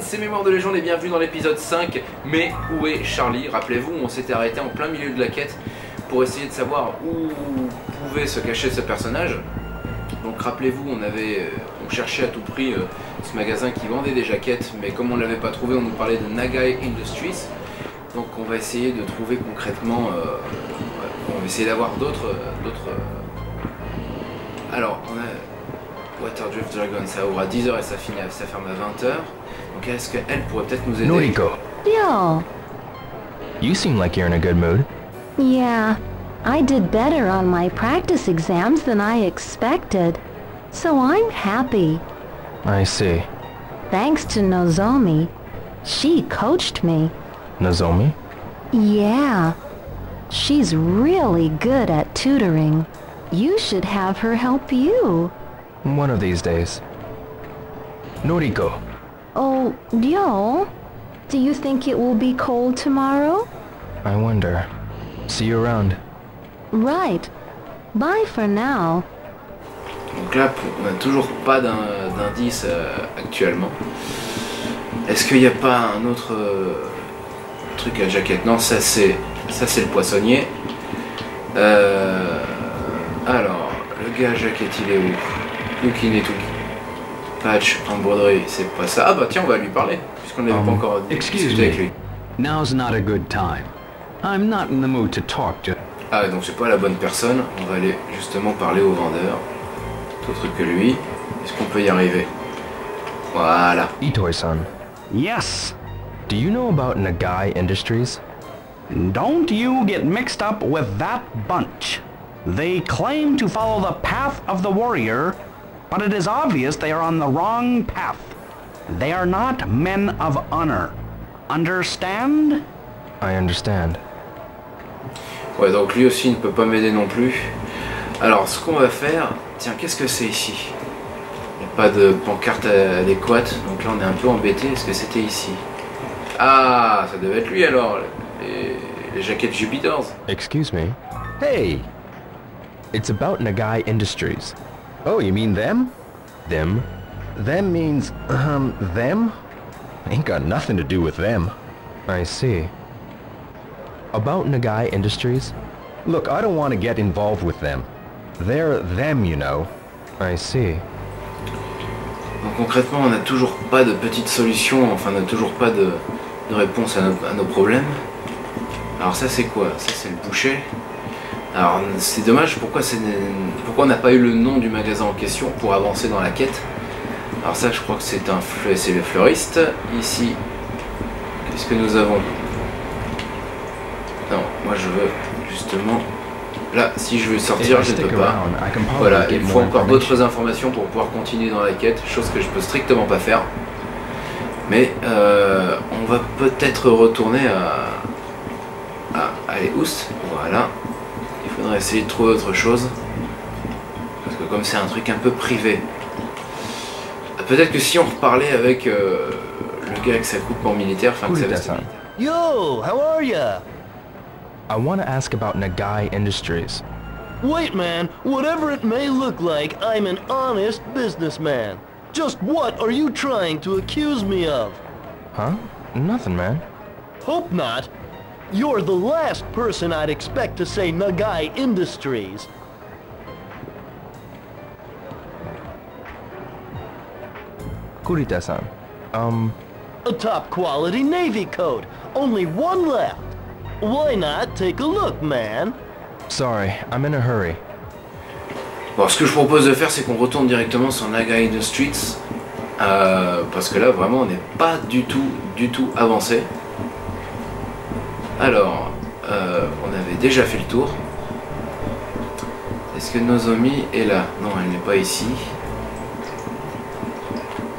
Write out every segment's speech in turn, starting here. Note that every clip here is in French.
C'est Mémoire de légende et bienvenue dans l'épisode 5. Mais où est Charlie? Rappelez-vous, on s'était arrêté en plein milieu de la quête pour essayer de savoir où pouvait se cacher ce personnage. Donc rappelez-vous, on avait, euh, on cherchait à tout prix euh, ce magasin qui vendait des jaquettes, mais comme on ne l'avait pas trouvé, on nous parlait de Nagai Industries. Donc on va essayer de trouver concrètement, euh, on va essayer d'avoir d'autres, d'autres. Alors on a Waterdrift Dragon, ça ouvre à 10h et ça ça ferme à 20h. Donc est-ce qu'elle pourrait peut-être nous aider Noriko, Yo, you seem like you're in a good mood. yeah, I did better on my practice exams than I expected, so I'm happy. I see. Thanks to Nozomi. She coached me. Nozomi? Yeah, she's really good at tutoring. You should have her help you. One of these days. Noriko, Oh, Yo, do you think it will be cold tomorrow? I wonder. See you around. Right. Bye for now. Donc là, on n'a toujours pas d'in- d'indice euh, actuellement. Est-ce qu'il n'y a pas un autre euh, truc à jaquette? Non, ça c'est ça c'est le poissonnier. Euh, alors, le gars à jaquette, il est où? Yuki tout. Patch en broderie, c'est pas ça. Ah bah tiens, on va lui parler, puisqu'on n'avait Um, pas encore excuse discuté avec lui. Now's not a good time. I'm not in the mood to talk to. Ah, donc c'est pas la bonne personne. On va aller justement parler au vendeur. Tout truc que lui. Est-ce qu'on peut y arriver? Voilà. Itoi-san, Yes. do you know about Nagai Industries? Don't you get mixed up with that bunch. They claim to follow the path of the warrior, but it is obvious they are on the wrong path. They are not men of honor. Understand? I understand. Ouais, donc lui aussi ne peut pas m'aider non plus. Alors, ce qu'on va faire... Tiens, qu'est-ce que c'est ici? Il n'y a pas de pancarte adéquate, donc là on est un peu embêté. Est-ce que c'était ici? Ah, ça devait être lui alors. Les, les jaquettes Jupiters. Excuse me. Hey, It's about Nagai Industries. Oh, you mean them? Them? Them means, um, them? Ain't got nothing to do with them. I see. About Nagai Industries? Look, I don't want to get involved with them. They're them, you know. I see. Donc concrètement, on n'a toujours pas de petite solution, enfin on n'a toujours pas de, de réponse à nos, à nos problèmes. Alors ça c'est quoi? Ça c'est le boucher. Alors c'est dommage, pourquoi, on n'a pas eu le nom du magasin en question pour avancer dans la quête? Alors ça je crois que c'est un le fleuriste. Ici, qu'est-ce que nous avons? Non, moi je veux justement... Là, si je veux sortir, je ne peux pas. Voilà, il faut more encore d'autres informations pour pouvoir continuer dans la quête, chose que je peux strictement pas faire. Mais euh, on va peut-être retourner à, à, à Eoust. Voilà. Il faudrait essayer de trouver autre chose. Parce que comme c'est un truc un peu privé. Peut-être que si on reparlait avec euh, le gars avec sa coupe en militaire, enfin que veste Kurita-san, militaire. Yo, how are ya? I want to ask about Nagai Industries. Wait, man, whatever it may look like, I'm an honest businessman. Just what are you trying to accuse me of? Huh? Nothing, man. Hope not. You're the last person I'd expect to say Nagai Industries. Kurita-san, um, A top quality Navy coat. Only one left. Why not take a look, man? sorry, I'm in a hurry. Bon, ce que je propose de faire, c'est qu'on retourne directement sur Nagai the Streets. euh, parce que là, vraiment, on n'est pas du tout, du tout avancé. Alors, euh, on avait déjà fait le tour. Est-ce que Nozomi est là? Non, elle n'est pas ici.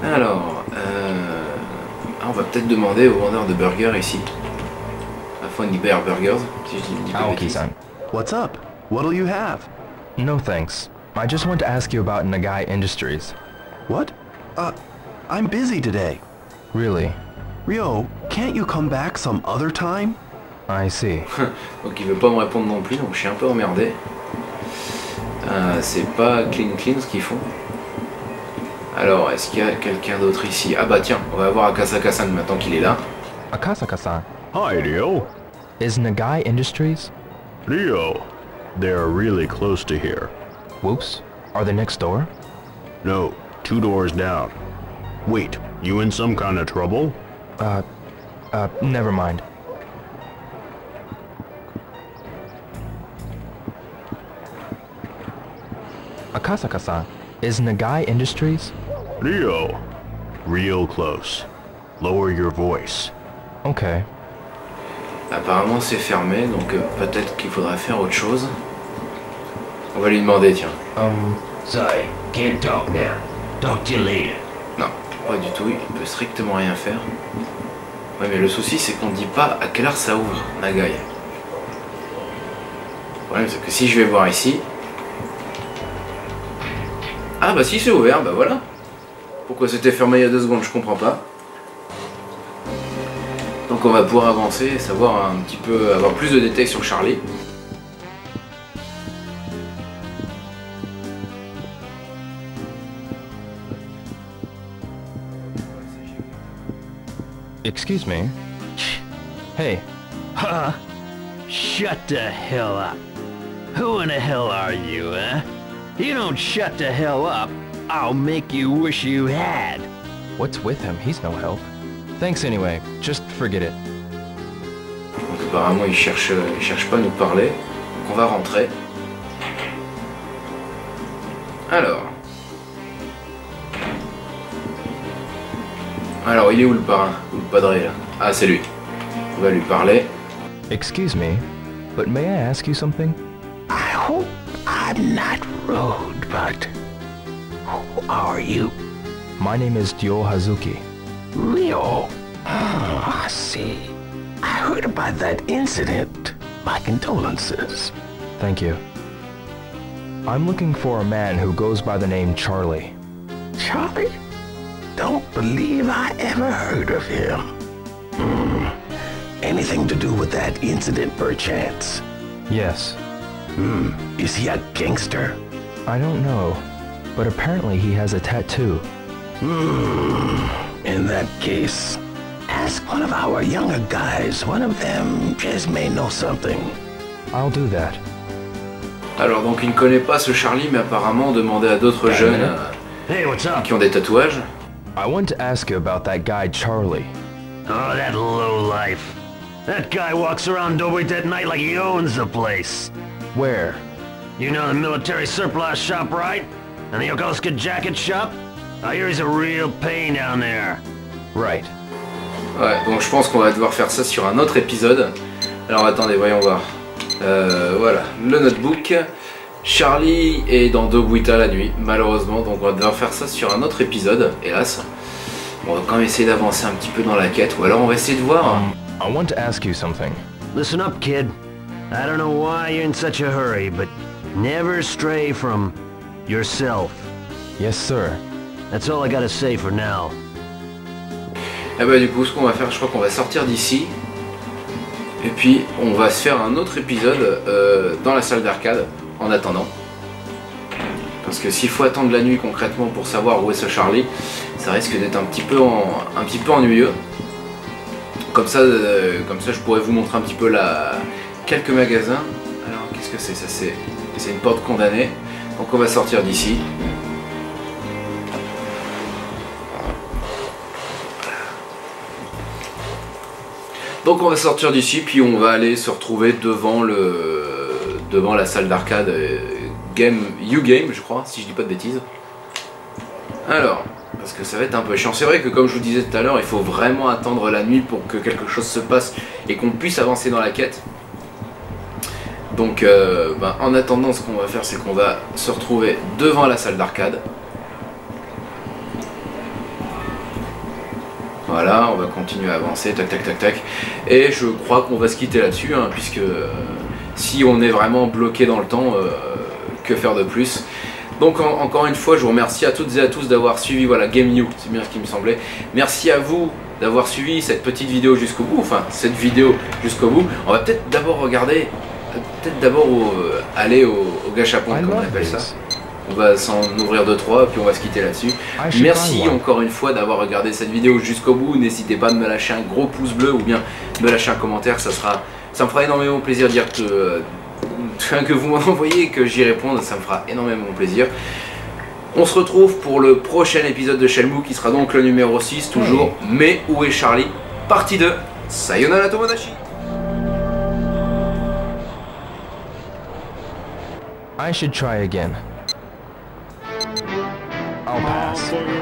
Alors, euh, ah, on va peut-être demander au vendeur de burgers ici. À Funnybear Burgers, si je dis pas. Aoki-san. What's up? What'll you have? No thanks. I just want to ask you about Nagai Industries. What? Uh, I'm busy today. Really? Ryo, can't you come back some other time? I see. Donc il veut pas me répondre non plus, donc je suis un peu emmerdé. Euh, c'est pas clean clean ce qu'ils font. Alors, est-ce qu'il y a quelqu'un d'autre ici? Ah bah tiens, on va voir Akasaka-san maintenant qu'il est là. Akasaka-san, Hi, Dio. is Nagai Industries? Dio. They're really close to here. Whoops. Are they next door? No, two doors down. Wait, you in some kind of trouble? Uh, uh, never mind. Akasaka-san, is Nagai Industries? Dio. Real close. Lower your voice. Okay. Apparemment c'est fermé, donc euh, peut-être qu'il faudra faire autre chose. On va lui demander, tiens. Um, sorry, can't talk now. Talk to you later. Non, pas du tout, il peut strictement rien faire. Ouais, mais le souci c'est qu'on ne dit pas à quelle heure ça ouvre, Nagai. Le problème c'est que si je vais voir ici... Ah bah si c'est ouvert, bah voilà. Pourquoi c'était fermé il y a deux secondes, je comprends pas. Donc on va pouvoir avancer et savoir un petit peu, avoir plus de détails sur Charlie. Excuse me. Hey, Huh? Shut the hell up. Who in the hell are you, eh? You don't shut the hell up, I'll make you wish you had. what's with him? He's no help. Thanks anyway. Just forget it. Donc apparemment il cherche, il cherche pas à nous parler. Donc on va rentrer. Alors. Alors il est où le parrain Ou le padré là Ah c'est lui. On va lui parler. Excuse me, but may I ask you something? I hope I'm not rude, but who are you? My name is Dio Hazuki. Rio. Oh, I see. I heard about that incident. My condolences. Thank you. I'm looking for a man who goes by the name Charlie. Charlie? Don't believe I ever heard of him. Hmm. Anything to do with that incident, perchance? Yes. Hmm. Is he a gangster? I don't know, but apparently he has a tattoo. Hmm. In that case, ask one of our younger guys. One of them just may know something. I'll do that. Alors donc il ne connaît pas ce Charlie mais apparemment demandait à d'autres jeunes euh, Hey, what's up? qui ont des tatouages. I want to ask you about that guy Charlie. Oh, that low life. That guy walks around Doberit at night like he owns the place. Where? You know the military surplus shop, right? And the Yokosuka jacket shop? I hear he's a real pain down there. Right. Ouais, donc je pense qu'on va devoir faire ça sur un autre épisode. Alors attendez, voyons voir. Euh, voilà, le notebook. Charlie est dans Dobuita la nuit, malheureusement, donc on va devoir faire ça sur un autre épisode, hélas. On va quand même essayer d'avancer un petit peu dans la quête, ou alors on va essayer de voir. Um, I want to ask you something. Listen up, kid. I don't know why you're in such a hurry, but never stray from yourself. Yes, sir. That's all I gotta say for now. Et bah du coup, ce qu'on va faire, je crois qu'on va sortir d'ici. Et puis, on va se faire un autre épisode euh, dans la salle d'arcade, en attendant. Parce que s'il faut attendre la nuit concrètement pour savoir où est ce Charlie, ça risque d'être un petit peu en- un petit peu ennuyeux. Comme ça, euh, comme ça, je pourrais vous montrer un petit peu la quelques magasins. Alors, qu'est-ce que c'est? Ça, c'est une porte condamnée. Donc, on va sortir d'ici. Donc on va sortir d'ici, puis on va aller se retrouver devant le devant la salle d'arcade euh, Game You Game, je crois, si je dis pas de bêtises. Alors, parce que ça va être un peu chiant. C'est vrai que comme je vous disais tout à l'heure, il faut vraiment attendre la nuit pour que quelque chose se passe et qu'on puisse avancer dans la quête. Donc, euh, ben, en attendant, ce qu'on va faire, c'est qu'on va se retrouver devant la salle d'arcade. Voilà, on va continuer à avancer, tac tac tac tac. Et je crois qu'on va se quitter là-dessus, hein, puisque euh, si on est vraiment bloqué dans le temps, euh, que faire de plus? Donc en- encore une fois, je vous remercie à toutes et à tous d'avoir suivi voilà, Game New, c'est bien ce qui me semblait. Merci à vous d'avoir suivi cette petite vidéo jusqu'au bout, enfin cette vidéo jusqu'au bout. On va peut-être d'abord regarder, peut-être d'abord au- euh, aller au, au gâchapon, comme on appelle ça. On va s'en ouvrir deux trois, puis on va se quitter là-dessus. Should Merci encore une fois d'avoir regardé cette vidéo jusqu'au bout. N'hésitez pas de me lâcher un gros pouce bleu ou bien de me lâcher un commentaire. Ça sera, ça me fera énormément plaisir de dire que, euh, que vous m'en envoyez et que j'y réponde. Ça me fera énormément plaisir. On se retrouve pour le prochain épisode de Shenmue qui sera donc le numéro 6 toujours. Mais où est Charlie? Partie 2. Sayonara Tomodachi I should try again. I'll pass.